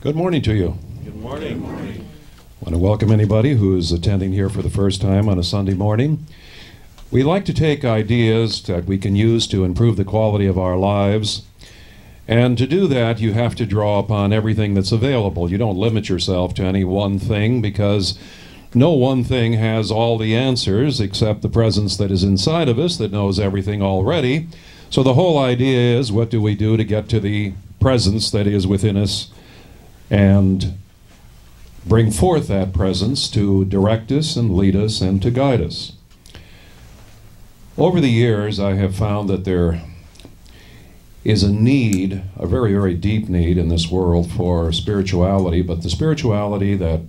Good morning to you. Good morning. I want to welcome anybody who's attending here for the first time on a Sunday morning. We like to take ideas that we can use to improve the quality of our lives. And to do that, you have to draw upon everything that's available. You don't limit yourself to any one thing because no one thing has all the answers except the presence that is inside of us that knows everything already. So the whole idea is what do we do to get to the presence that is within us and bring forth that presence to direct us and lead us and to guide us. Over the years, I have found that there is a need, a very, very deep need in this world for spirituality, but the spirituality that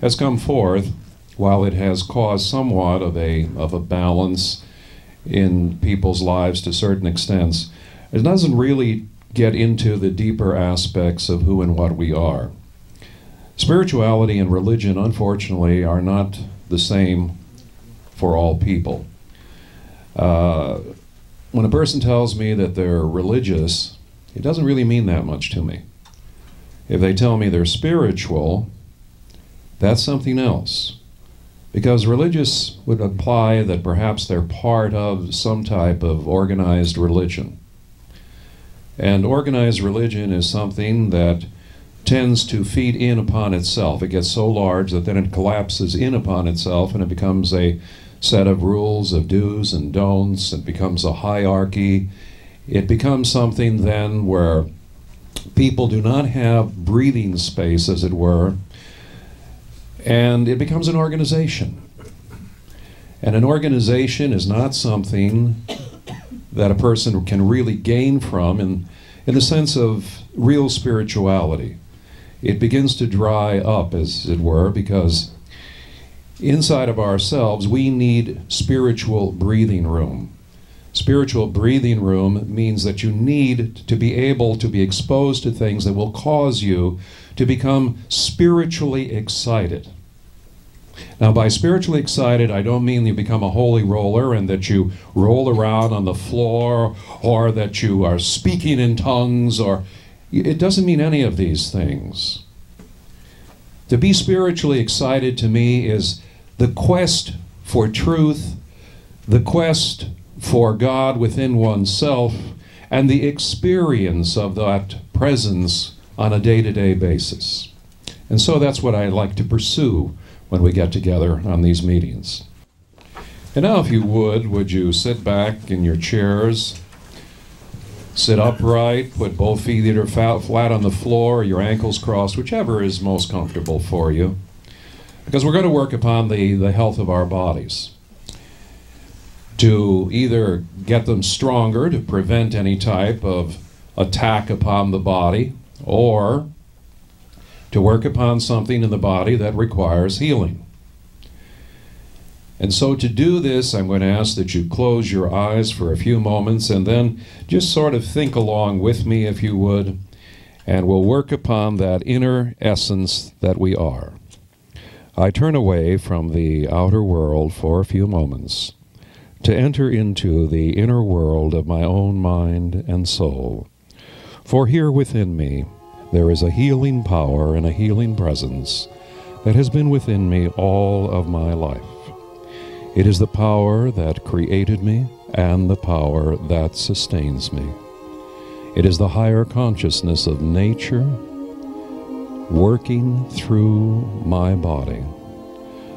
has come forth, while it has caused somewhat of a, of a balance in people's lives to certain extents, it doesn't really get into the deeper aspects of who and what we are. Spirituality and religion, unfortunately, are not the same for all people. Uh, when a person tells me that they're religious, it doesn't really mean that much to me. If they tell me they're spiritual, that's something else. Because religious would imply that perhaps they're part of some type of organized religion. And organized religion is something that tends to feed in upon itself. It gets so large that then it collapses in upon itself and it becomes a set of rules of do's and don'ts. It becomes a hierarchy. It becomes something then where people do not have breathing space, as it were, and it becomes an organization. And an organization is not something that a person can really gain from in, in the sense of real spirituality. It begins to dry up, as it were, because inside of ourselves we need spiritual breathing room. Spiritual breathing room means that you need to be able to be exposed to things that will cause you to become spiritually excited. Now, by spiritually excited, I don't mean you become a holy roller and that you roll around on the floor or that you are speaking in tongues or. It doesn't mean any of these things. To be spiritually excited to me is the quest for truth, the quest for God within oneself, and the experience of that presence on a day to day basis. And so that's what I like to pursue when we get together on these meetings. And now, if you would, would you sit back in your chairs, sit upright, put both feet either flat on the floor or your ankles crossed, whichever is most comfortable for you. Because we're going to work upon the, the health of our bodies to either get them stronger to prevent any type of attack upon the body or to work upon something in the body that requires healing. And so, to do this, I'm going to ask that you close your eyes for a few moments and then just sort of think along with me, if you would, and we'll work upon that inner essence that we are. I turn away from the outer world for a few moments to enter into the inner world of my own mind and soul. For here within me, there is a healing power and a healing presence that has been within me all of my life. It is the power that created me and the power that sustains me. It is the higher consciousness of nature working through my body.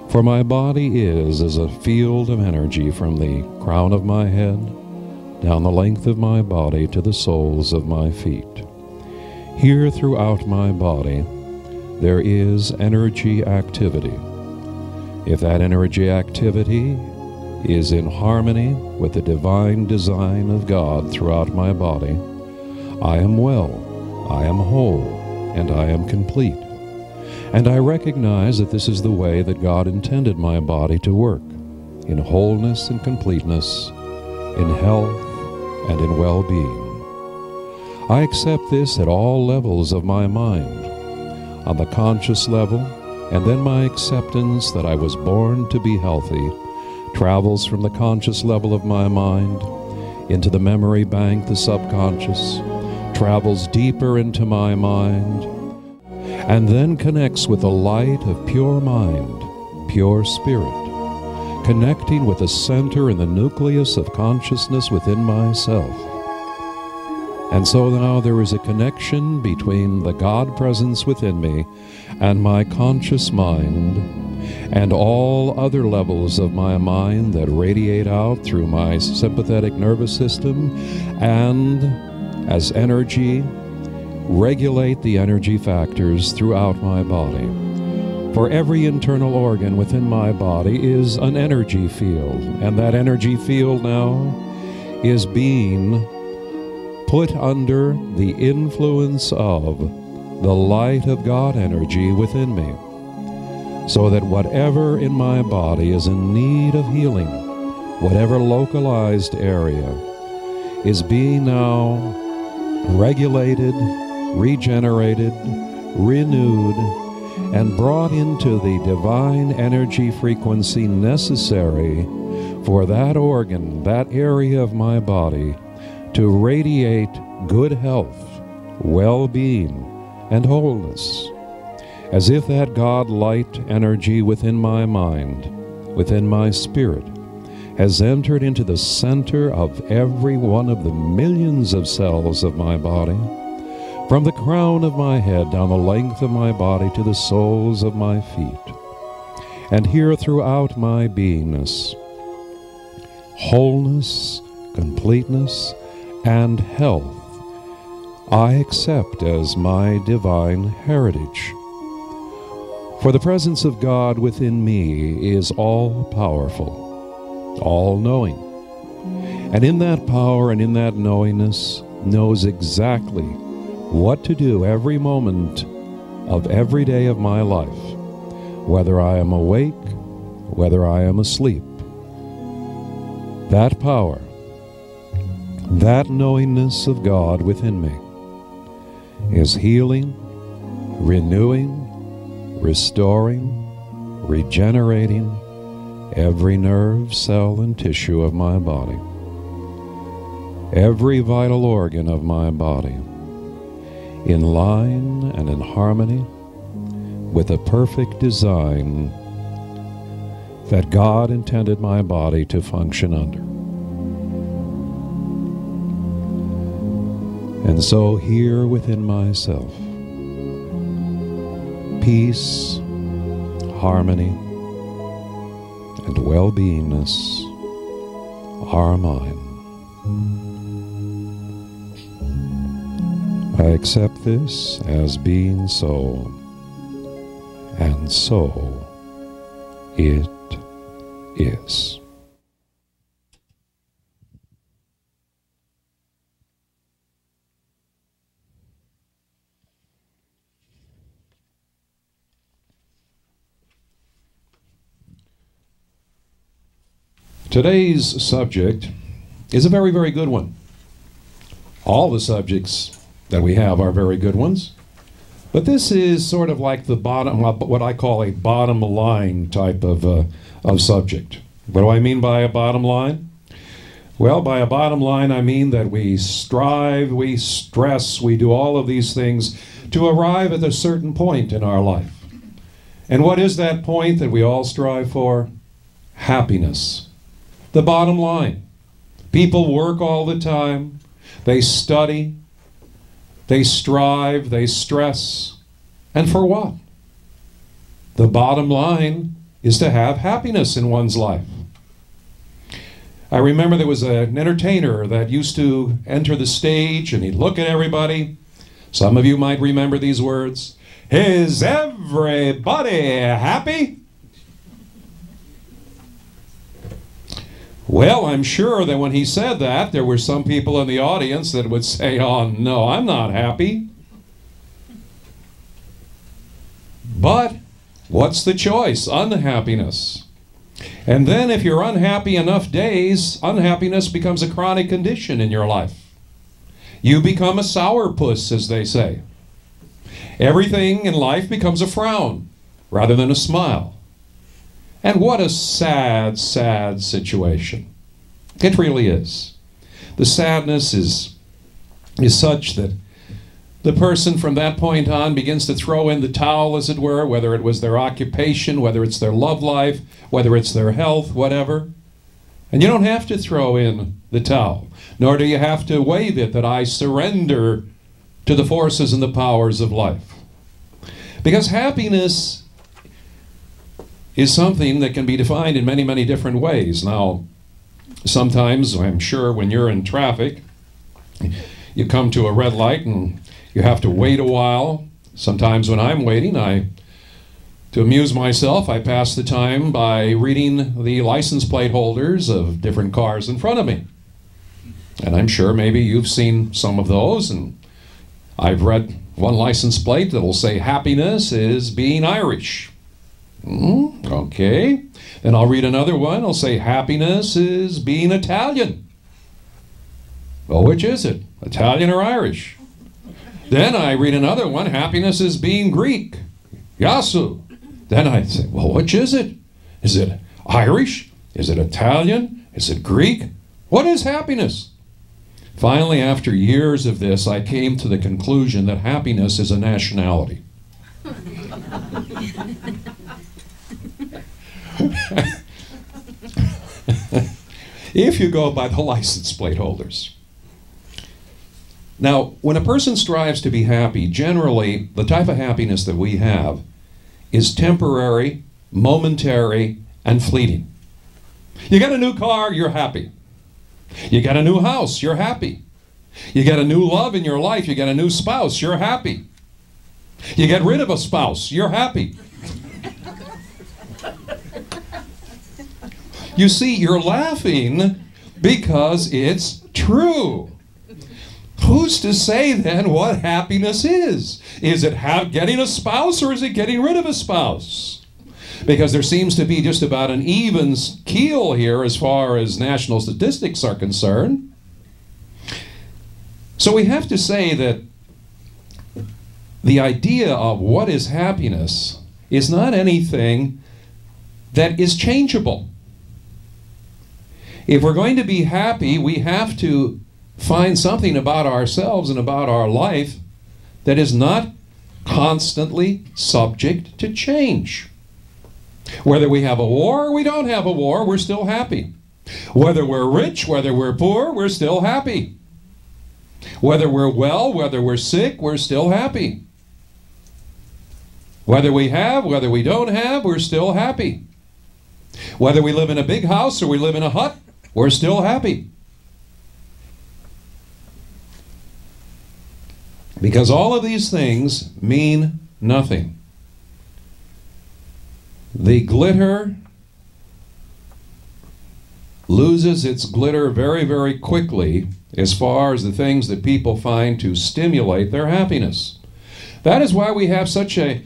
For my body is as a field of energy from the crown of my head down the length of my body to the soles of my feet. Here throughout my body, there is energy activity. If that energy activity is in harmony with the divine design of God throughout my body, I am well, I am whole, and I am complete. And I recognize that this is the way that God intended my body to work in wholeness and completeness, in health and in well being. I accept this at all levels of my mind, on the conscious level, and then my acceptance that I was born to be healthy travels from the conscious level of my mind into the memory bank, the subconscious, travels deeper into my mind, and then connects with the light of pure mind, pure spirit, connecting with the center and the nucleus of consciousness within myself. And so now there is a connection between the God presence within me and my conscious mind and all other levels of my mind that radiate out through my sympathetic nervous system and as energy regulate the energy factors throughout my body. For every internal organ within my body is an energy field, and that energy field now is being put under the influence of the light of God energy within me, so that whatever in my body is in need of healing, whatever localized area, is being now regulated regenerated, renewed, and brought into the divine energy frequency necessary for that organ, that area of my body, to radiate good health, well being, and wholeness. As if that God light energy within my mind, within my spirit, has entered into the center of every one of the millions of cells of my body from the crown of my head down the length of my body to the soles of my feet, and here throughout my beingness, wholeness, completeness, and health I accept as my divine heritage. For the presence of God within me is all powerful, all knowing, and in that power and in that knowingness knows exactly what to do every moment of every day of my life, whether I am awake, whether I am asleep. That power, that knowingness of God within me, is healing, renewing, restoring, regenerating every nerve, cell, and tissue of my body, every vital organ of my body in line and in harmony with a perfect design that God intended my body to function under. And so, here within myself, peace, harmony, and well beingness are mine. I accept this as being so, and so it is. Today's subject is a very, very good one. All the subjects that we have are very good ones. But this is sort of like the bottom, what I call a bottom line type of, uh, of subject. What do I mean by a bottom line? Well, by a bottom line, I mean that we strive, we stress, we do all of these things to arrive at a certain point in our life. And what is that point that we all strive for? Happiness. The bottom line. People work all the time, they study, they strive, they stress. And for what? The bottom line is to have happiness in one's life. I remember there was an entertainer that used to enter the stage and he'd look at everybody. Some of you might remember these words Is everybody happy? Well, I'm sure that when he said that, there were some people in the audience that would say, Oh, no, I'm not happy. But what's the choice? Unhappiness. And then, if you're unhappy enough days, unhappiness becomes a chronic condition in your life. You become a sourpuss, as they say. Everything in life becomes a frown rather than a smile. And what a sad, sad situation. It really is. The sadness is, is such that the person from that point on begins to throw in the towel, as it were, whether it was their occupation, whether it's their love life, whether it's their health, whatever. And you don't have to throw in the towel, nor do you have to wave it that I surrender to the forces and the powers of life. Because happiness is something that can be defined in many, many different ways. Now, sometimes, I'm sure, when you're in traffic, you come to a red light and you have to wait a while. Sometimes when I'm waiting, I to amuse myself, I pass the time by reading the license plate holders of different cars in front of me. And I'm sure maybe you've seen some of those, and I've read one license plate that'll say happiness is being Irish. Mm, okay. Then I'll read another one, I'll say happiness is being Italian. Well, which is it? Italian or Irish? Then I read another one, happiness is being Greek. Yasu. Then I say, well, which is it? Is it Irish? Is it Italian? Is it Greek? What is happiness? Finally, after years of this, I came to the conclusion that happiness is a nationality. if you go by the license plate holders. Now, when a person strives to be happy, generally the type of happiness that we have is temporary, momentary, and fleeting. You get a new car, you're happy. You get a new house, you're happy. You get a new love in your life, you get a new spouse, you're happy. You get rid of a spouse, you're happy. You see, you're laughing because it's true. Who's to say then what happiness is? Is it getting a spouse or is it getting rid of a spouse? Because there seems to be just about an even keel here as far as national statistics are concerned. So we have to say that the idea of what is happiness is not anything that is changeable. If we're going to be happy, we have to find something about ourselves and about our life that is not constantly subject to change. Whether we have a war or we don't have a war, we're still happy. Whether we're rich, whether we're poor, we're still happy. Whether we're well, whether we're sick, we're still happy. Whether we have, whether we don't have, we're still happy. Whether we live in a big house or we live in a hut, we're still happy. Because all of these things mean nothing. The glitter loses its glitter very, very quickly as far as the things that people find to stimulate their happiness. That is why we have such a,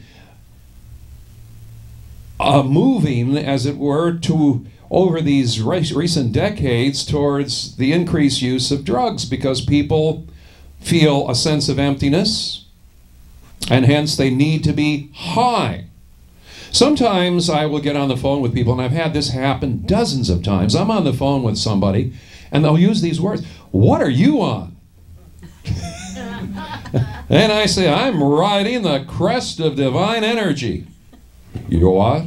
a moving, as it were, to over these recent decades towards the increased use of drugs because people feel a sense of emptiness, and hence they need to be high. Sometimes I will get on the phone with people, and I've had this happen dozens of times. I'm on the phone with somebody, and they'll use these words What are you on? and I say, I'm riding the crest of divine energy. You go, what?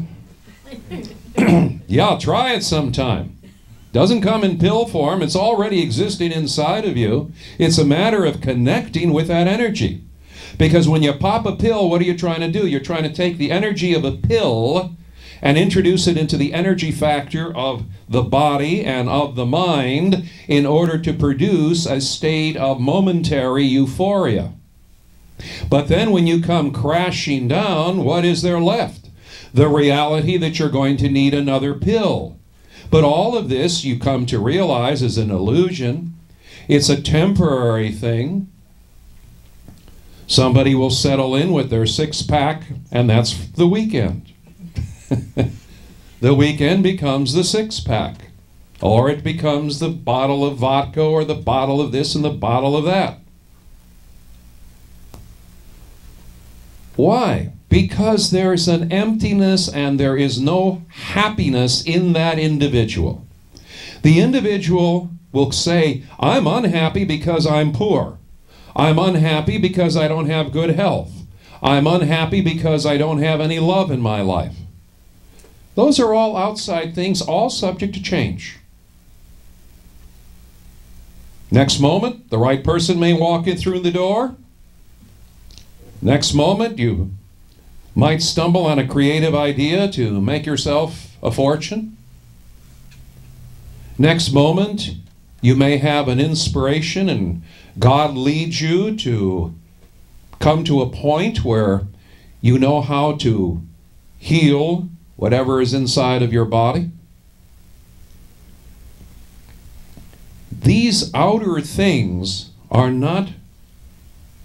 yeah, try it sometime. Doesn't come in pill form, it's already existing inside of you. It's a matter of connecting with that energy. Because when you pop a pill, what are you trying to do? You're trying to take the energy of a pill and introduce it into the energy factor of the body and of the mind in order to produce a state of momentary euphoria. But then when you come crashing down, what is there left? The reality that you're going to need another pill. But all of this you come to realize is an illusion. It's a temporary thing. Somebody will settle in with their six pack, and that's the weekend. the weekend becomes the six pack, or it becomes the bottle of vodka, or the bottle of this and the bottle of that. Why? Because there's an emptiness and there is no happiness in that individual. The individual will say, I'm unhappy because I'm poor. I'm unhappy because I don't have good health. I'm unhappy because I don't have any love in my life. Those are all outside things, all subject to change. Next moment, the right person may walk in through the door. Next moment, you might stumble on a creative idea to make yourself a fortune. Next moment, you may have an inspiration and God leads you to come to a point where you know how to heal whatever is inside of your body. These outer things are not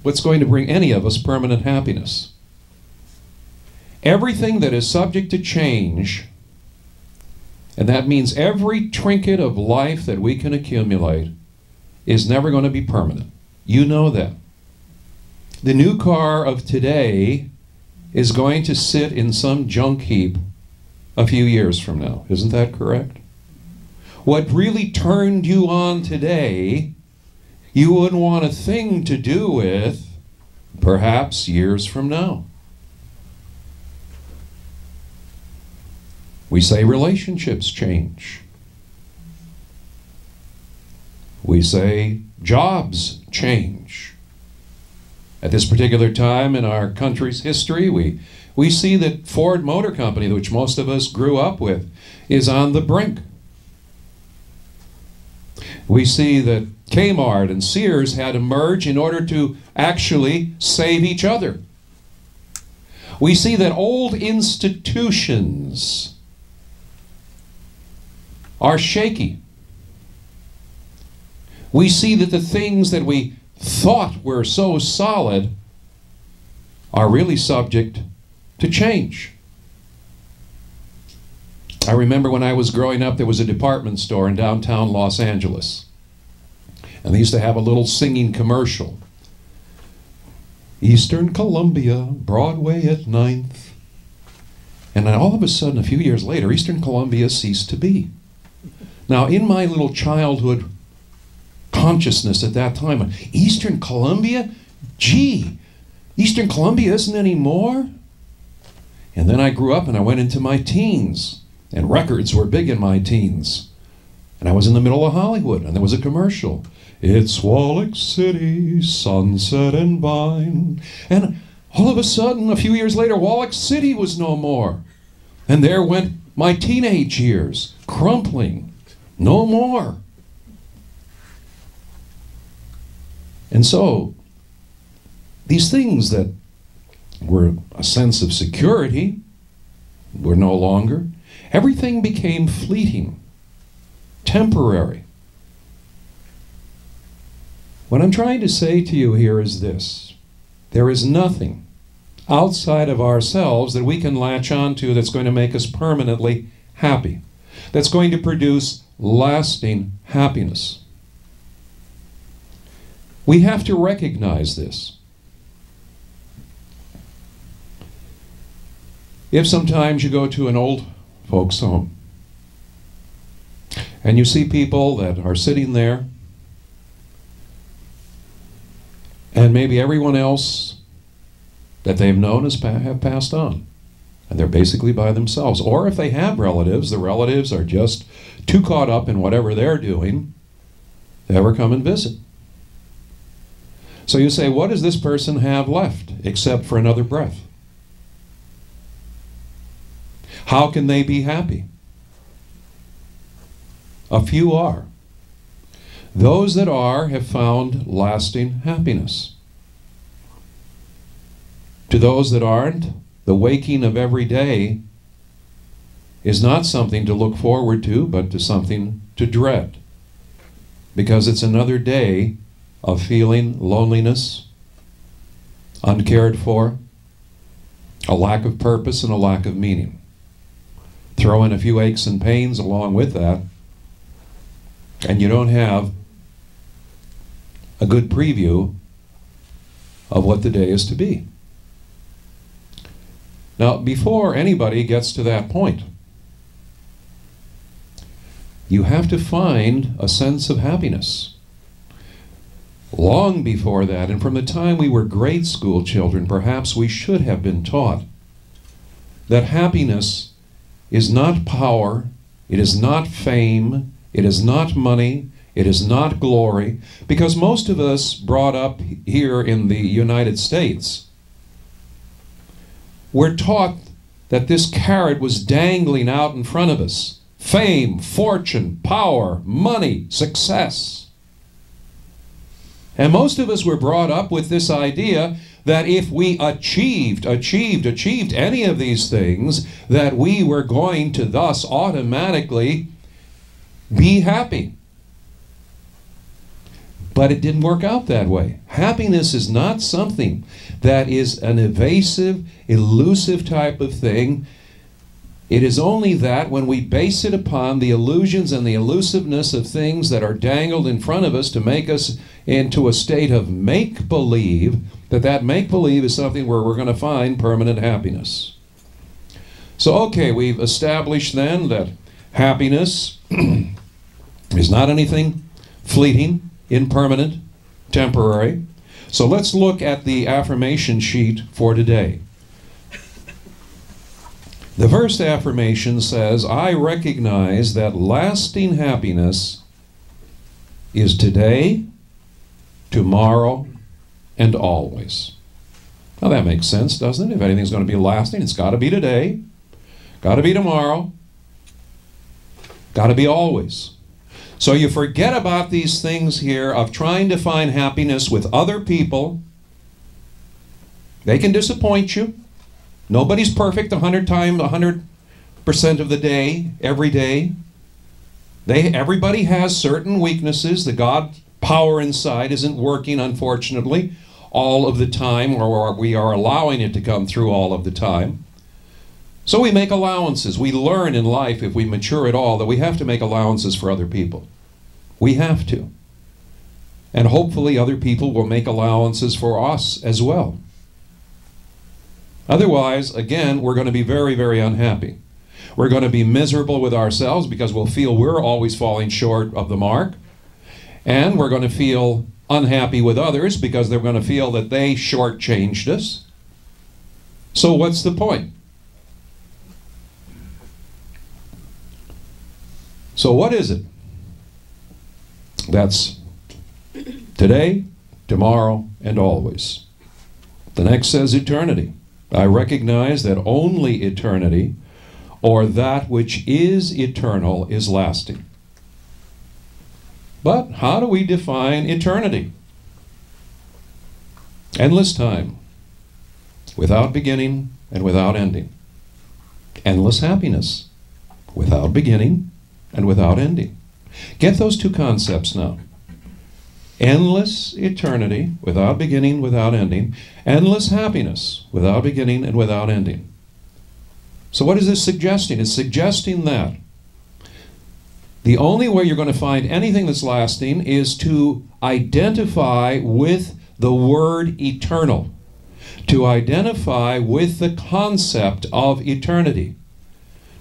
what's going to bring any of us permanent happiness. Everything that is subject to change, and that means every trinket of life that we can accumulate, is never going to be permanent. You know that. The new car of today is going to sit in some junk heap a few years from now. Isn't that correct? What really turned you on today, you wouldn't want a thing to do with perhaps years from now. We say relationships change. We say jobs change. At this particular time in our country's history, we, we see that Ford Motor Company, which most of us grew up with, is on the brink. We see that Kmart and Sears had to merge in order to actually save each other. We see that old institutions are shaky. We see that the things that we thought were so solid are really subject to change. I remember when I was growing up, there was a department store in downtown Los Angeles. And they used to have a little singing commercial. Eastern Columbia, Broadway at 9th. And then all of a sudden, a few years later, Eastern Columbia ceased to be. Now, in my little childhood consciousness at that time, Eastern Columbia? Gee, Eastern Columbia isn't anymore? And then I grew up and I went into my teens, and records were big in my teens. And I was in the middle of Hollywood, and there was a commercial. It's Wallichs City, sunset and vine. And all of a sudden, a few years later, Wallichs City was no more. And there went my teenage years, crumpling. No more. And so, these things that were a sense of security were no longer. Everything became fleeting, temporary. What I'm trying to say to you here is this there is nothing outside of ourselves that we can latch onto that's going to make us permanently happy, that's going to produce lasting happiness. We have to recognize this. If sometimes you go to an old folks' home and you see people that are sitting there, and maybe everyone else that they've known has have passed on and they're basically by themselves. Or if they have relatives, the relatives are just too caught up in whatever they're doing to ever come and visit. So you say, what does this person have left except for another breath? How can they be happy? A few are. Those that are have found lasting happiness. To those that aren't, the waking of every day is not something to look forward to, but to something to dread. Because it's another day of feeling loneliness, uncared for, a lack of purpose, and a lack of meaning. Throw in a few aches and pains along with that, and you don't have a good preview of what the day is to be. Now, before anybody gets to that point, you have to find a sense of happiness. long before that, and from the time we were grade school children, perhaps we should have been taught that happiness is not power, it is not fame, it is not money, it is not glory, because most of us brought up here in the United States, we're taught that this carrot was dangling out in front of us fame, fortune, power, money, success. And most of us were brought up with this idea that if we achieved, achieved, achieved any of these things, that we were going to thus automatically be happy. But it didn't work out that way. Happiness is not something that is an evasive, elusive type of thing. It is only that when we base it upon the illusions and the elusiveness of things that are dangled in front of us to make us into a state of make believe, that that make believe is something where we're going to find permanent happiness. So, okay, we've established then that happiness is not anything fleeting impermanent, temporary. So let's look at the affirmation sheet for today. The first affirmation says, I recognize that lasting happiness is today, tomorrow, and always. Now that makes sense, doesn't it? If anything's going to be lasting, it's got to be today, got to be tomorrow, got to be always. So you forget about these things here of trying to find happiness with other people. They can disappoint you. Nobody's perfect 100 times 100% of the day, every day. They everybody has certain weaknesses. The God power inside isn't working unfortunately all of the time or we are allowing it to come through all of the time. So we make allowances. We learn in life, if we mature at all, that we have to make allowances for other people. We have to. And hopefully, other people will make allowances for us as well. Otherwise, again, we're going to be very, very unhappy. We're going to be miserable with ourselves because we'll feel we're always falling short of the mark. And we're going to feel unhappy with others because they're going to feel that they shortchanged us. So, what's the point? So, what is it? That's today, tomorrow, and always. The next says eternity. I mm-hmm. recognize that only eternity, or that which is eternal, is lasting. But how do we define eternity? Endless time, without beginning and without ending. Endless happiness, without beginning and without ending. Get those two concepts now. Endless eternity without beginning, without ending. Endless happiness without beginning and without ending. So, what is this suggesting? It's suggesting that the only way you're going to find anything that's lasting is to identify with the word eternal, to identify with the concept of eternity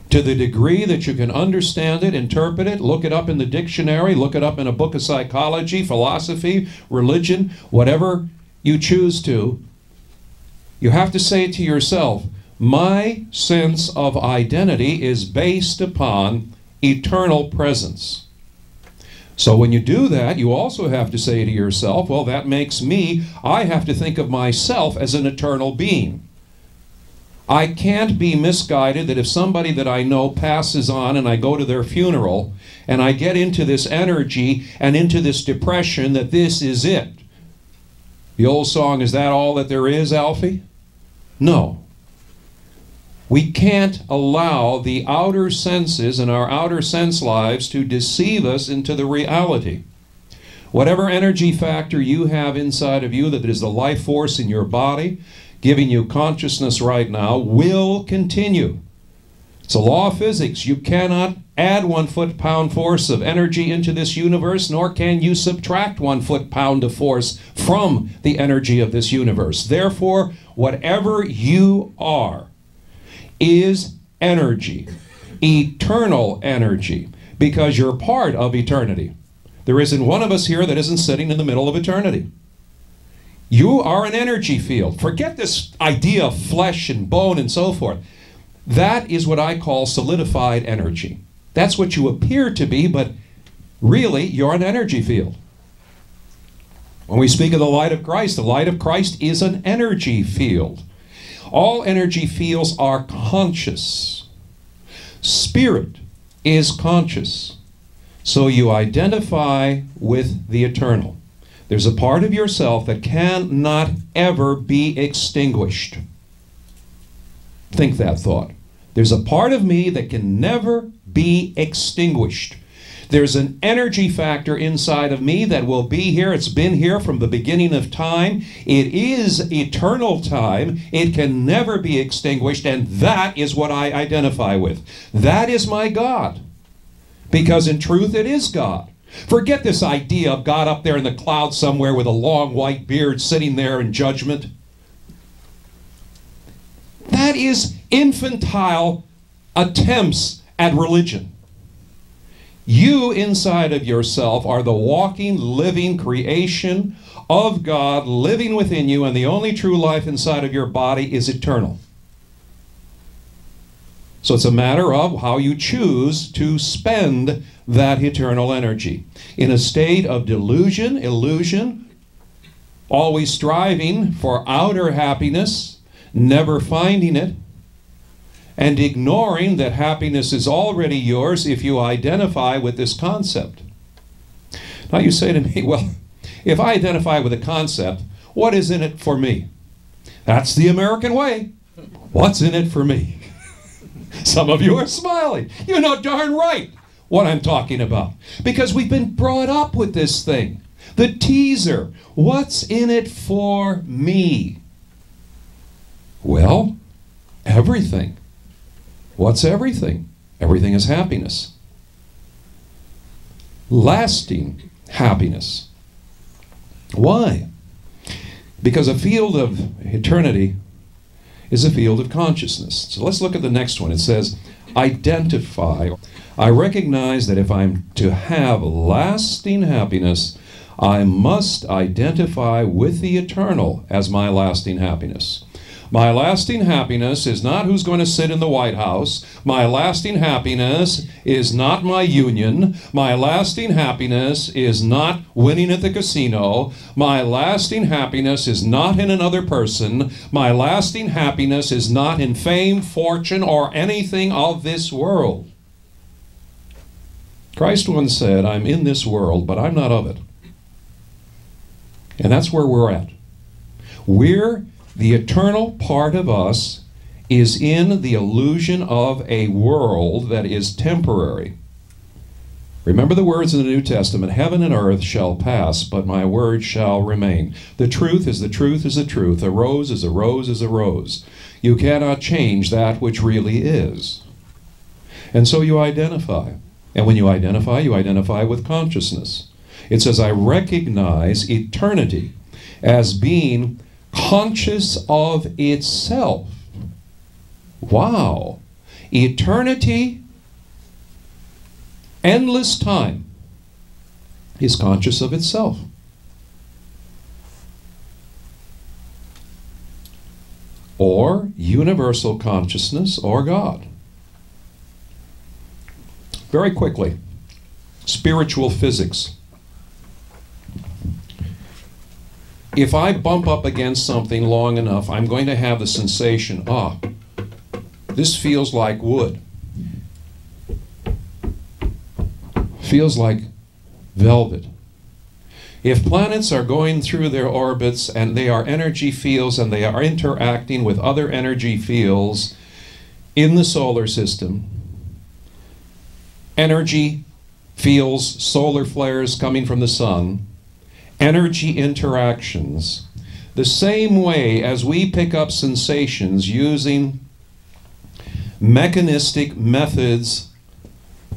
to the degree that you can understand it, interpret it, look it up in the dictionary, look it up in a book of psychology, philosophy, religion, whatever you choose to, you have to say to yourself, my sense of identity is based upon eternal presence. So when you do that, you also have to say to yourself, well, that makes me, I have to think of myself as an eternal being. I can't be misguided that if somebody that I know passes on and I go to their funeral and I get into this energy and into this depression that this is it. The old song, Is That All That There Is, Alfie? No. We can't allow the outer senses and our outer sense lives to deceive us into the reality. Whatever energy factor you have inside of you that is the life force in your body, giving you consciousness right now will continue. It's a law of physics. You cannot add one foot pound force of energy into this universe, nor can you subtract one foot pound of force from the energy of this universe. Therefore, whatever you are is energy, eternal energy, because you're part of eternity. There isn't one of us here that isn't sitting in the middle of eternity. You are an energy field. Forget this idea of flesh and bone and so forth. That is what I call solidified energy. That's what you appear to be, but really, you're an energy field. When we speak of the light of Christ, the light of Christ is an energy field. All energy fields are conscious. Spirit is conscious. So you identify with the eternal. There's a part of yourself that cannot ever be extinguished. Think that thought. There's a part of me that can never be extinguished. There's an energy factor inside of me that will be here. It's been here from the beginning of time. It is eternal time. It can never be extinguished, and that is what I identify with. That is my God. Because in truth, it is God. Forget this idea of God up there in the clouds somewhere with a long white beard sitting there in judgment. That is infantile attempts at religion. You inside of yourself are the walking, living creation of God living within you, and the only true life inside of your body is eternal. So it's a matter of how you choose to spend that eternal energy. In a state of delusion, illusion, always striving for outer happiness, never finding it, and ignoring that happiness is already yours if you identify with this concept. Now you say to me, well, if I identify with a concept, what is in it for me? That's the American way. What's in it for me? Some of you are smiling. You know darn right what I'm talking about. Because we've been brought up with this thing. The teaser. What's in it for me? Well, everything. What's everything? Everything is happiness. Lasting happiness. Why? Because a field of eternity is a field of consciousness. So let's look at the next one. It says, identify. I recognize that if I'm to have lasting happiness, I must identify with the eternal as my lasting happiness. My lasting happiness is not who's going to sit in the White House. My lasting happiness is not my union. My lasting happiness is not winning at the casino. My lasting happiness is not in another person. My lasting happiness is not in fame, fortune, or anything of this world. Christ once said, I'm in this world, but I'm not of it. And that's where we're at. We're the eternal part of us is in the illusion of a world that is temporary. Remember the words in the New Testament Heaven and earth shall pass, but my word shall remain. The truth is the truth is the truth. A rose is a rose is a rose. You cannot change that which really is. And so you identify. And when you identify, you identify with consciousness. It says, I recognize eternity as being conscious of itself. Wow. Eternity, endless time, is conscious of itself. Or universal consciousness or God. Very quickly, spiritual physics. If I bump up against something long enough, I'm going to have the sensation, ah, this feels like wood. Feels like velvet. If planets are going through their orbits and they are energy fields and they are interacting with other energy fields in the solar system, energy fields, solar flares coming from the sun, energy interactions the same way as we pick up sensations using mechanistic methods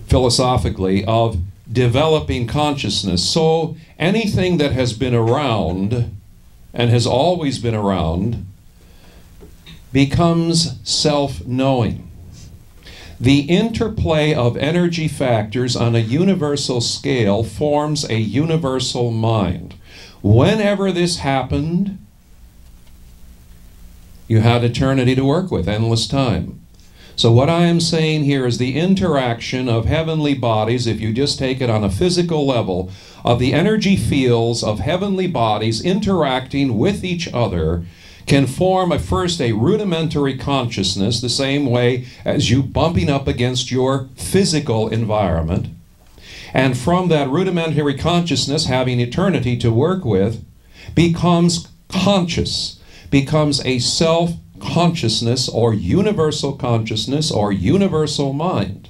philosophically of developing consciousness. So anything that has been around and has always been around becomes self knowing. the interplay of energy factors on a universal scale forms a universal mind. Whenever this happened, you had eternity to work with, endless time. So, what I am saying here is the interaction of heavenly bodies, if you just take it on a physical level, of the energy fields of heavenly bodies interacting with each other can form at first a rudimentary consciousness, the same way as you bumping up against your physical environment. And from that rudimentary consciousness, having eternity to work with, becomes conscious, becomes a self consciousness or universal consciousness or universal mind.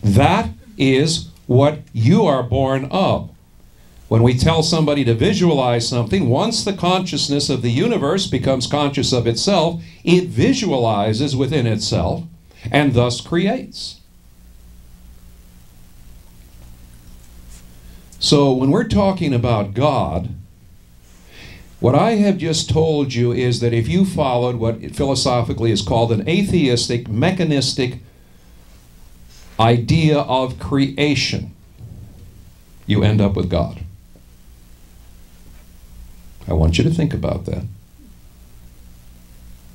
That is what you are born of. When we tell somebody to visualize something, once the consciousness of the universe becomes conscious of itself, it visualizes within itself and thus creates. So when we're talking about God, what I have just told you is that if you followed what philosophically is called an atheistic, mechanistic idea of creation, you end up with God. I want you to think about that.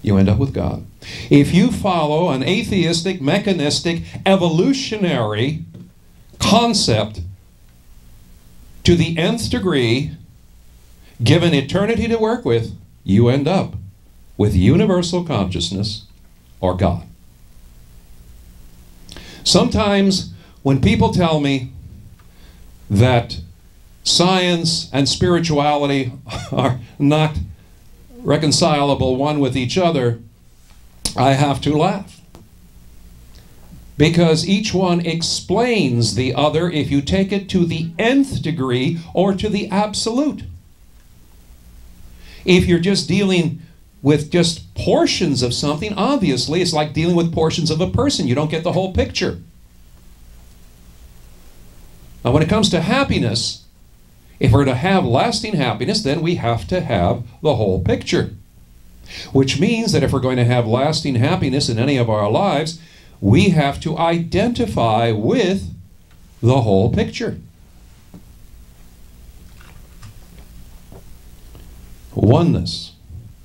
You end up with God. If you follow an atheistic, mechanistic, evolutionary concept to the nth degree, Given eternity to work with, you end up with universal consciousness or God. Sometimes when people tell me that science and spirituality are not reconcilable one with each other, I have to laugh. Because each one explains the other if you take it to the nth degree or to the absolute. If you're just dealing with just portions of something, obviously it's like dealing with portions of a person. You don't get the whole picture. Now, when it comes to happiness, if we're to have lasting happiness, then we have to have the whole picture. Which means that if we're going to have lasting happiness in any of our lives, we have to identify with the whole picture. Oneness.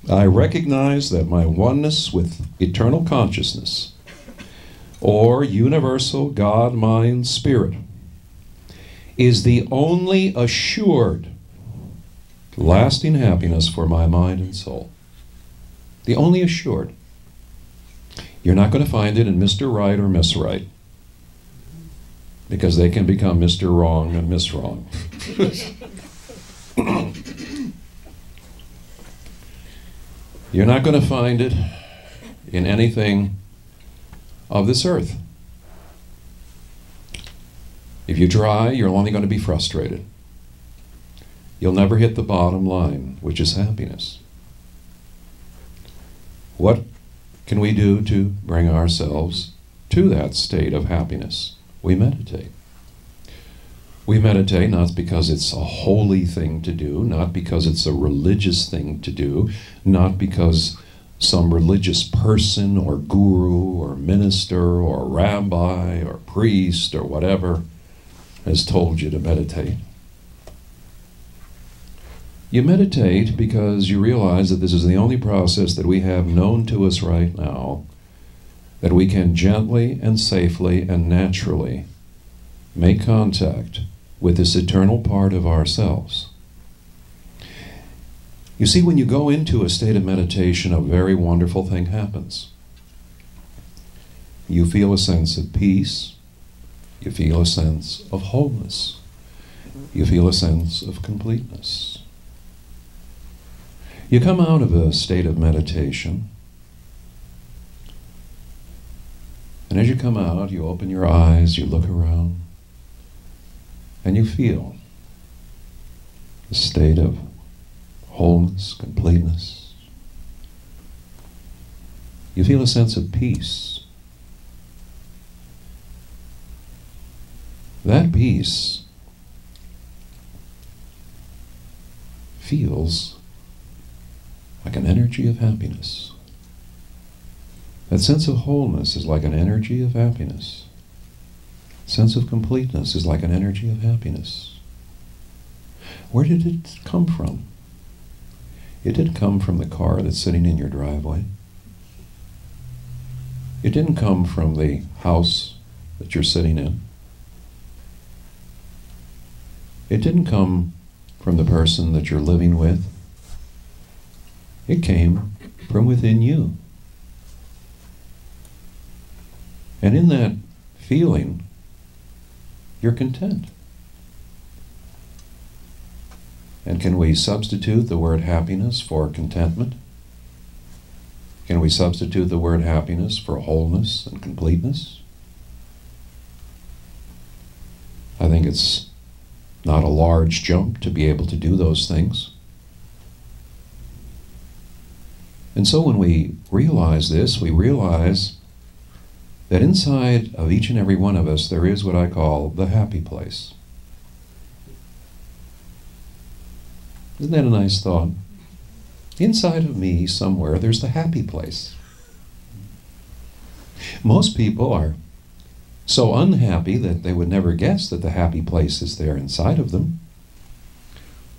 I recognize that my oneness with eternal consciousness or universal God, mind, spirit is the only assured lasting happiness for my mind and soul. The only assured. You're not going to find it in Mr. Right or Miss Right because they can become Mr. Wrong and Miss Wrong. You're not going to find it in anything of this earth. If you try, you're only going to be frustrated. You'll never hit the bottom line, which is happiness. What can we do to bring ourselves to that state of happiness? We meditate. We meditate not because it's a holy thing to do, not because it's a religious thing to do, not because some religious person or guru or minister or rabbi or priest or whatever has told you to meditate. You meditate because you realize that this is the only process that we have known to us right now that we can gently and safely and naturally make contact with this eternal part of ourselves. You see, when you go into a state of meditation, a very wonderful thing happens. You feel a sense of peace. You feel a sense of wholeness. You feel a sense of completeness. You come out of a state of meditation, and as you come out, you open your eyes, you look around, and you feel a state of wholeness, completeness. You feel a sense of peace. That peace feels like an energy of happiness. That sense of wholeness is like an energy of happiness. Sense of completeness is like an energy of happiness. Where did it come from? It didn't come from the car that's sitting in your driveway. It didn't come from the house that you're sitting in. It didn't come from the person that you're living with. It came from within you. And in that feeling, you're content. And can we substitute the word happiness for contentment? Can we substitute the word happiness for wholeness and completeness? I think it's not a large jump to be able to do those things. And so when we realize this, we realize that inside of each and every one of us there is what I call the happy place. Isn't that a nice thought? Inside of me, somewhere, there's the happy place. Most people are so unhappy that they would never guess that the happy place is there inside of them.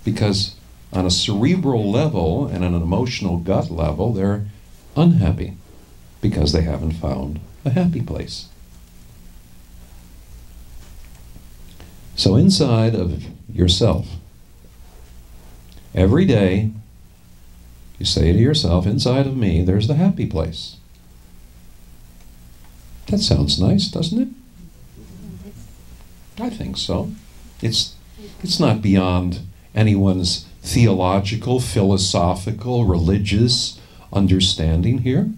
Because on a cerebral level and on an emotional gut level, they're unhappy because they haven't found a happy place. So, inside of yourself, every day, you say to yourself, inside of me, there's the happy place. That sounds nice, doesn't it? I think so. It's, it's not beyond anyone's theological, philosophical, religious understanding here.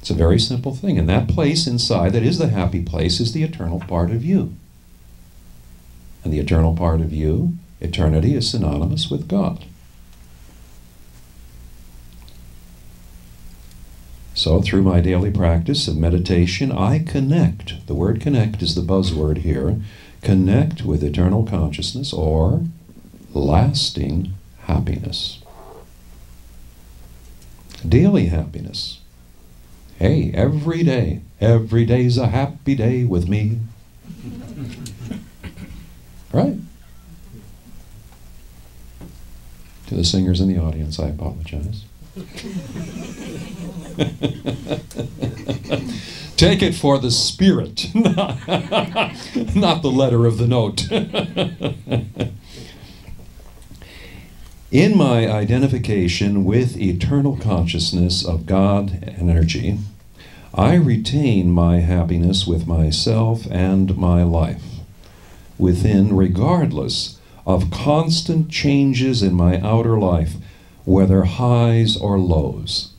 It's a very simple thing. And that place inside that is the happy place is the eternal part of you. And the eternal part of you, eternity, is synonymous with God. So, through my daily practice of meditation, I connect. The word connect is the buzzword here. Connect with eternal consciousness or lasting happiness. Daily happiness. Hey, every day, every day's a happy day with me. right? To the singers in the audience, I apologize. Take it for the spirit, not the letter of the note. In my identification with eternal consciousness of God energy, I retain my happiness with myself and my life within, regardless of constant changes in my outer life, whether highs or lows.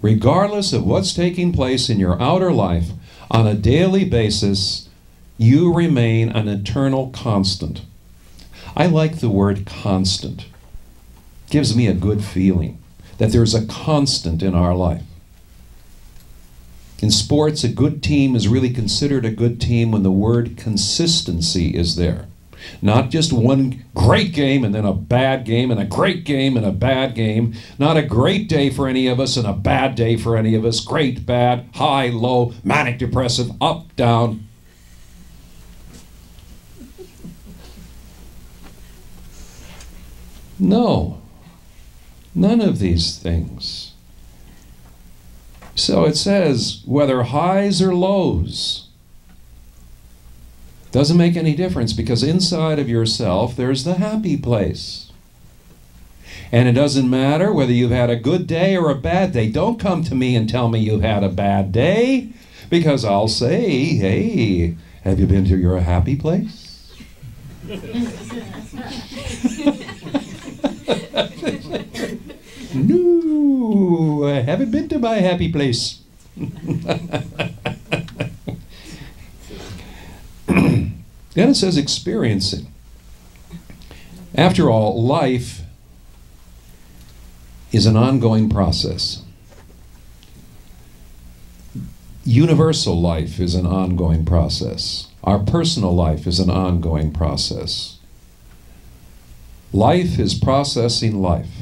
Regardless of what's taking place in your outer life, on a daily basis, you remain an eternal constant. I like the word constant gives me a good feeling that there's a constant in our life. In sports, a good team is really considered a good team when the word consistency is there. Not just one great game and then a bad game and a great game and a bad game. Not a great day for any of us and a bad day for any of us. Great, bad, high, low, manic, depressive, up, down. No. None of these things. So it says, whether highs or lows, doesn't make any difference because inside of yourself there's the happy place. And it doesn't matter whether you've had a good day or a bad day. Don't come to me and tell me you've had a bad day because I'll say, hey, have you been to your happy place? I haven't been to my happy place. then it says experience it. After all, life is an ongoing process. Universal life is an ongoing process. Our personal life is an ongoing process. Life is processing life.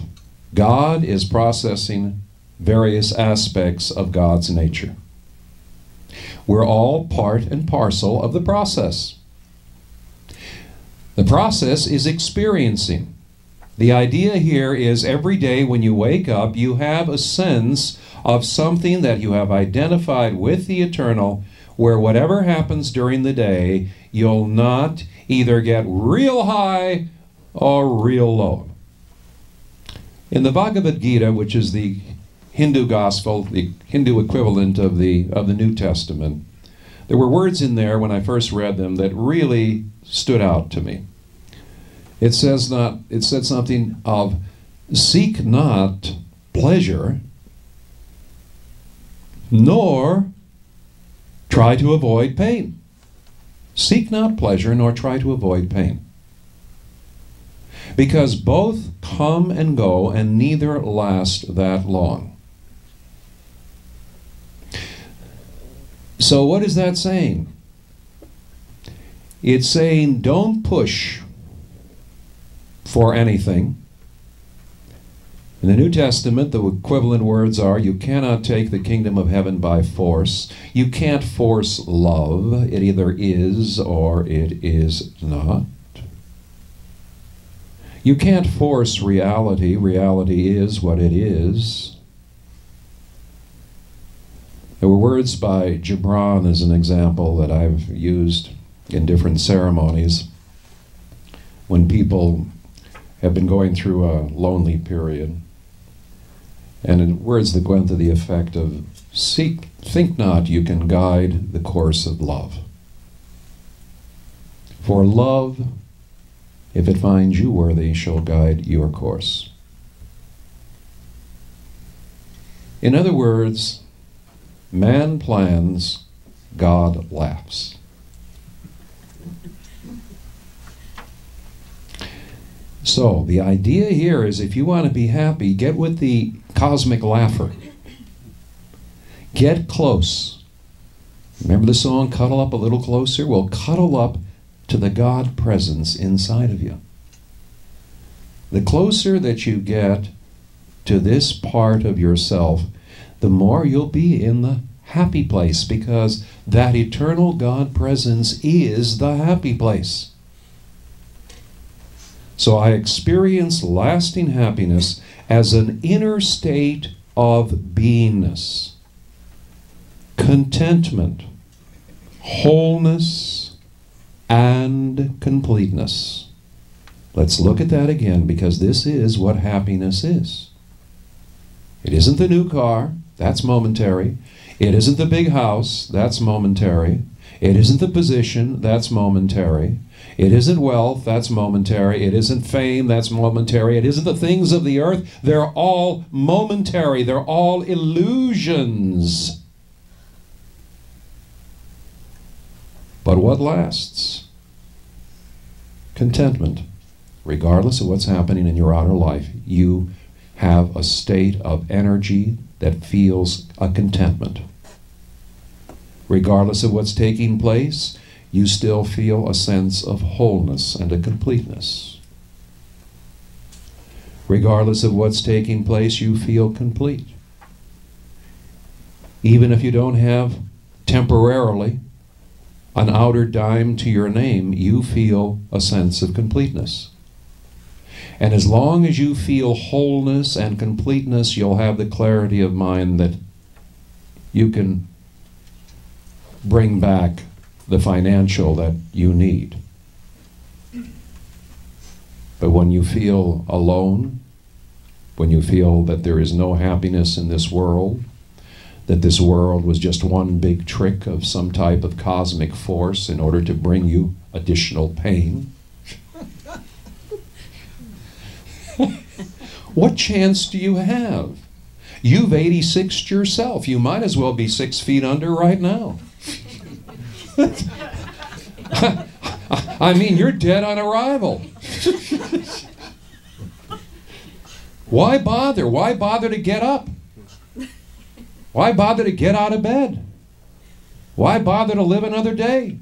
God is processing various aspects of God's nature. We're all part and parcel of the process. The process is experiencing. The idea here is every day when you wake up, you have a sense of something that you have identified with the eternal, where whatever happens during the day, you'll not either get real high or real low. In the Bhagavad Gita, which is the Hindu gospel, the Hindu equivalent of the, of the New Testament, there were words in there when I first read them that really stood out to me. It says not it said something of seek not pleasure nor try to avoid pain. Seek not pleasure nor try to avoid pain. Because both come and go and neither last that long. So, what is that saying? It's saying don't push for anything. In the New Testament, the equivalent words are you cannot take the kingdom of heaven by force. You can't force love. It either is or it is not. You can't force reality. Reality is what it is. There were words by Gibran as an example that I've used in different ceremonies when people have been going through a lonely period. And in words that go into the effect of seek, think not you can guide the course of love. For love, if it finds you worthy, shall guide your course. In other words, man plans, God laughs. So, the idea here is if you want to be happy, get with the cosmic laugher. Get close. Remember the song, Cuddle Up a Little Closer? Well, cuddle up to the God presence inside of you. The closer that you get to this part of yourself, the more you'll be in the happy place because that eternal God presence is the happy place. So I experience lasting happiness as an inner state of beingness, contentment, wholeness, and completeness. Let's look at that again because this is what happiness is. It isn't the new car, that's momentary. It isn't the big house, that's momentary. It isn't the position, that's momentary. It isn't wealth, that's momentary. It isn't fame, that's momentary. It isn't the things of the earth, they're all momentary. They're all illusions. But what lasts? Contentment. Regardless of what's happening in your outer life, you have a state of energy that feels a contentment. Regardless of what's taking place, you still feel a sense of wholeness and a completeness. Regardless of what's taking place, you feel complete. Even if you don't have temporarily an outer dime to your name, you feel a sense of completeness. And as long as you feel wholeness and completeness, you'll have the clarity of mind that you can bring back the financial that you need. But when you feel alone, when you feel that there is no happiness in this world, that this world was just one big trick of some type of cosmic force in order to bring you additional pain, what chance do you have? You've 86 yourself. You might as well be six feet under right now. I mean, you're dead on arrival. Why bother? Why bother to get up? Why bother to get out of bed? Why bother to live another day?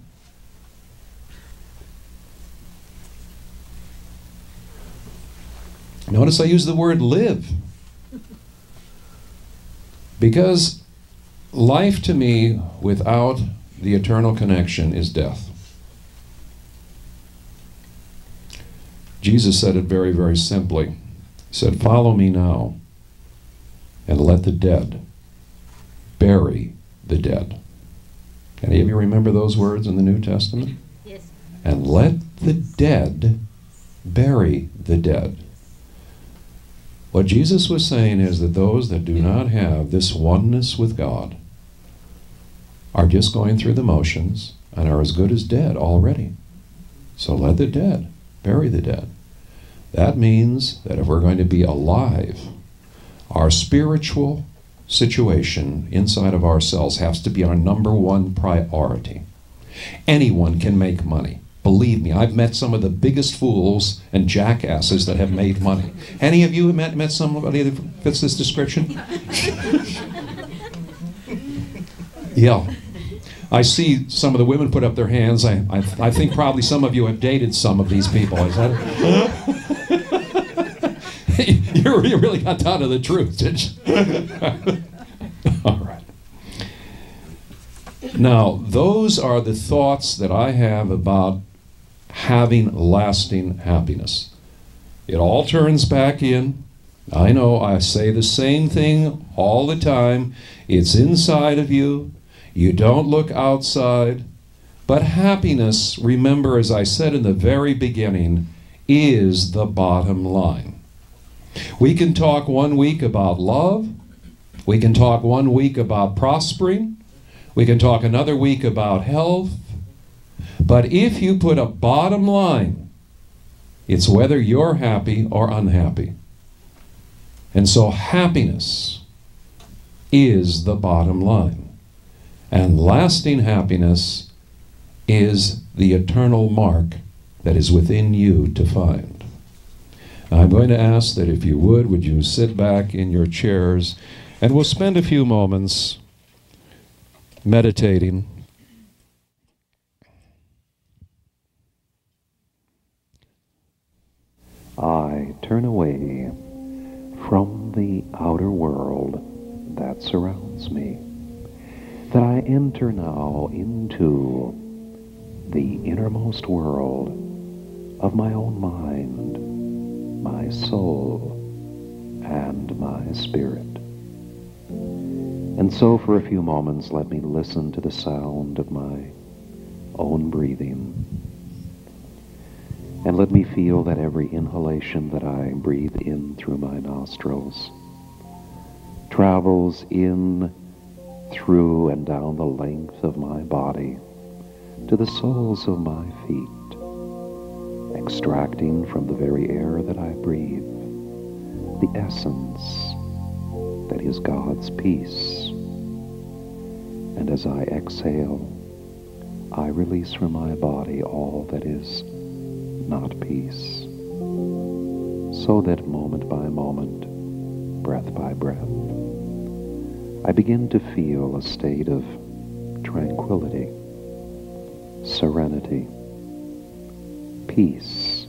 Notice I use the word live. Because life to me without the eternal connection is death. Jesus said it very, very simply. He said, Follow me now, and let the dead bury the dead. Any of you remember those words in the New Testament? Yes. And let the dead bury the dead. What Jesus was saying is that those that do not have this oneness with God are just going through the motions and are as good as dead already. So let the dead bury the dead. That means that if we're going to be alive, our spiritual situation inside of ourselves has to be our number one priority. Anyone can make money. Believe me, I've met some of the biggest fools and jackasses that have made money. Any of you met, met somebody that fits this description? yeah. I see some of the women put up their hands. I, I, I think probably some of you have dated some of these people. Is that you, really got down to the truth, did you? All right. Now, those are the thoughts that I have about having lasting happiness. It all turns back in. I know I say the same thing all the time. It's inside of you. You don't look outside. But happiness, remember, as I said in the very beginning, is the bottom line. We can talk one week about love. We can talk one week about prospering. We can talk another week about health. But if you put a bottom line, it's whether you're happy or unhappy. And so happiness is the bottom line. And lasting happiness is the eternal mark that is within you to find. I'm going to ask that if you would, would you sit back in your chairs and we'll spend a few moments meditating. I turn away from the outer world that surrounds me, that I enter now into the innermost world of my own mind, my soul, and my spirit. And so for a few moments, let me listen to the sound of my own breathing. And let me feel that every inhalation that I breathe in through my nostrils travels in, through, and down the length of my body to the soles of my feet, extracting from the very air that I breathe the essence that is God's peace. And as I exhale, I release from my body all that is not peace. So that moment by moment, breath by breath, I begin to feel a state of tranquility, serenity, peace,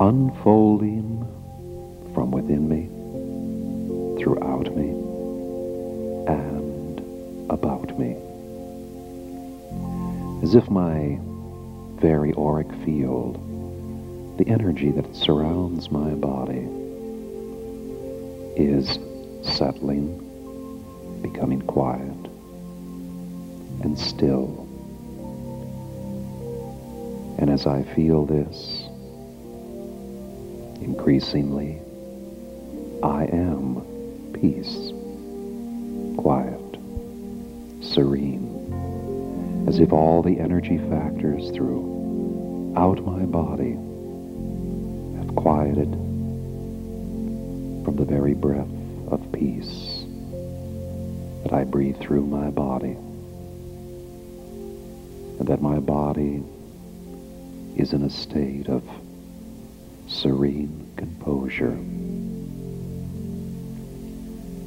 unfolding from within me, throughout me, and about me. As if my very auric field, the energy that surrounds my body, is settling, becoming quiet, and still. And as I feel this, increasingly, I am peace, quiet, serene, as if all the energy factors throughout my body have quieted from the very breath of peace that I breathe through my body, and that my body is in a state of serene composure.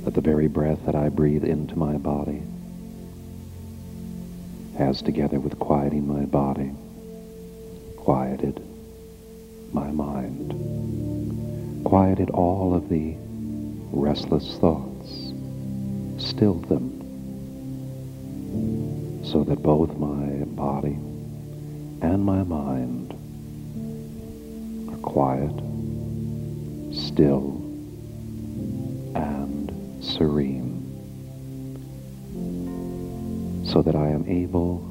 That the very breath that I breathe into my body has, together with quieting my body, quieted my mind, quieted all of the restless thoughts, stilled them, so that both my body and my mind are quiet, still, and serene, so that I am able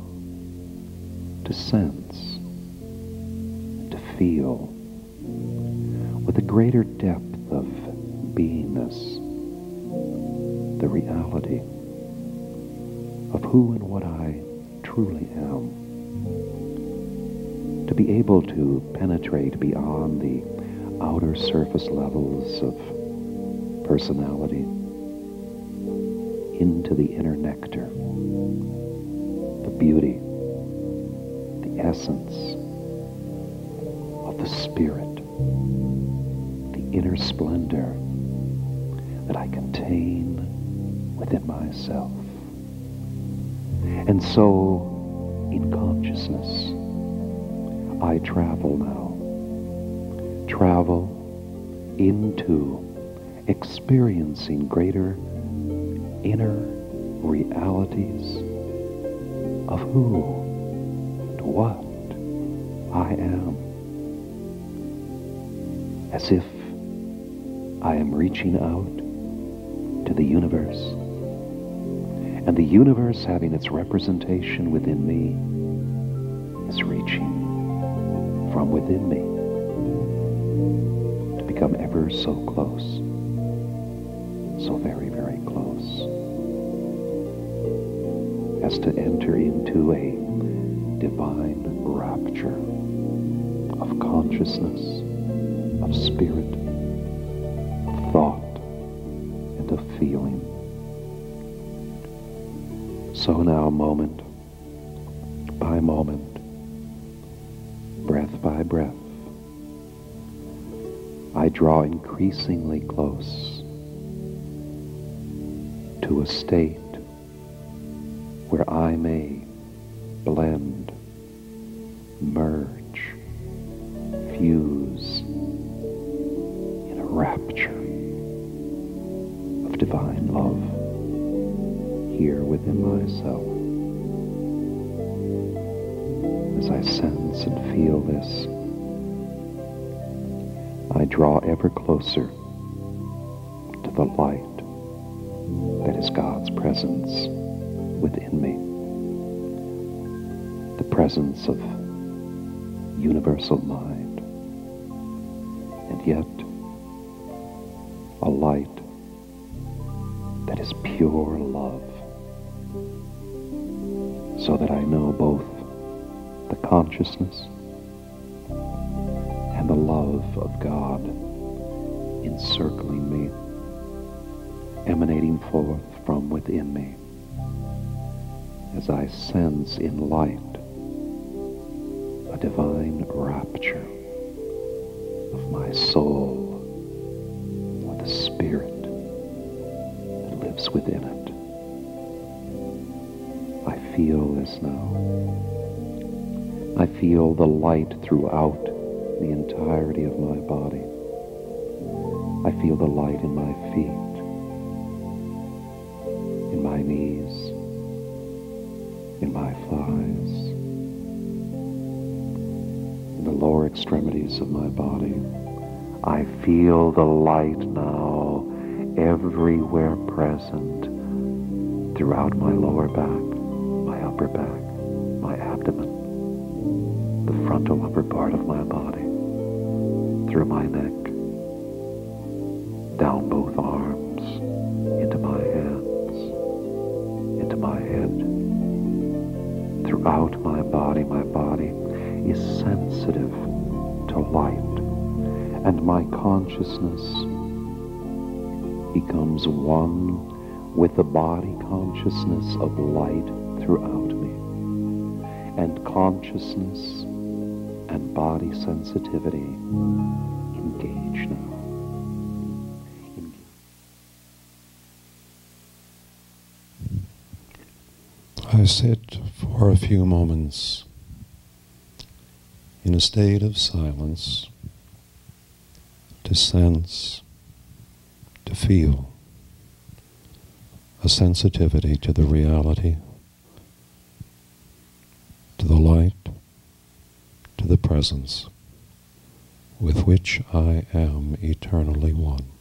to sense, to feel with a greater depth of beingness the reality of who and what I truly am. To be able to penetrate beyond the outer surface levels of personality into the inner nectar, the beauty, the essence of the spirit, the inner splendor that I contain within myself. And so, in consciousness, I travel now. Travel into experiencing greater inner realities of who and what I am. As if I am reaching out to the universe. And the universe, having its representation within me, is reaching from within me to become ever so close, so very, very close, as to enter into a divine rapture of consciousness, of spirit, of thought, and of feeling. So now, a moment draw increasingly close to a state where I may presence of universal mind. And yet, a light that is pure love. So that I know both the consciousness and the love of God encircling me, emanating forth from within me as I sense in light divine rapture of my soul with the spirit that lives within it. I feel this now. I feel the light throughout the entirety of my body. I feel the light in my feet, in my knees, in my thighs, in the lower extremities of my body. I feel the light now everywhere present throughout my lower back, my upper back, my abdomen, the frontal upper part of my body, through my neck, consciousness becomes one with the body consciousness of light throughout me. And consciousness and body sensitivity engage now. I sit for a few moments in a state of silence to sense, to feel a sensitivity to the reality to the light, to the presence with which I am eternally one.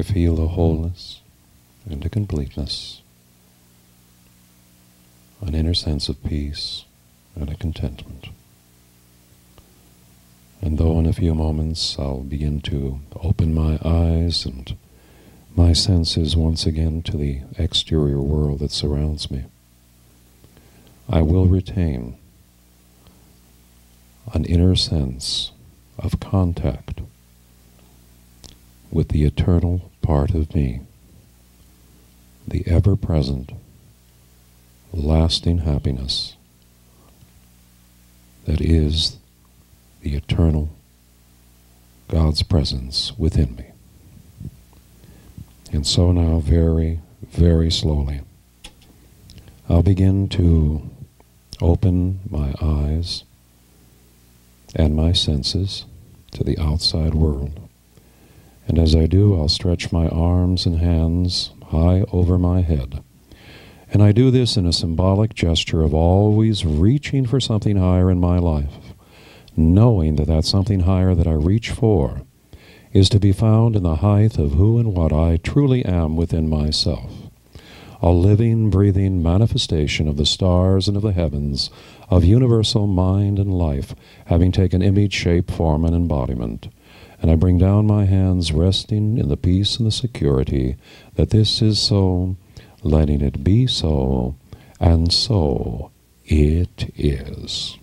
I feel a wholeness and a completeness, an inner sense of peace and a contentment. And though in a few moments I'll begin to open my eyes and my senses once again to the exterior world that surrounds me, I will retain an inner sense of contact with the eternal part of me, the ever-present, lasting happiness that is the eternal God's presence within me. And so now, very, very slowly, I'll begin to open my eyes and my senses to the outside world. And as I do, I'll stretch my arms and hands high over my head. And I do this in a symbolic gesture of always reaching for something higher in my life, knowing that that something higher that I reach for is to be found in the height of who and what I truly am within myself. A living, breathing manifestation of the stars and of the heavens, of universal mind and life, having taken image, shape, form, and embodiment and I bring down my hands, resting in the peace and the security that this is so, letting it be so, and so it is.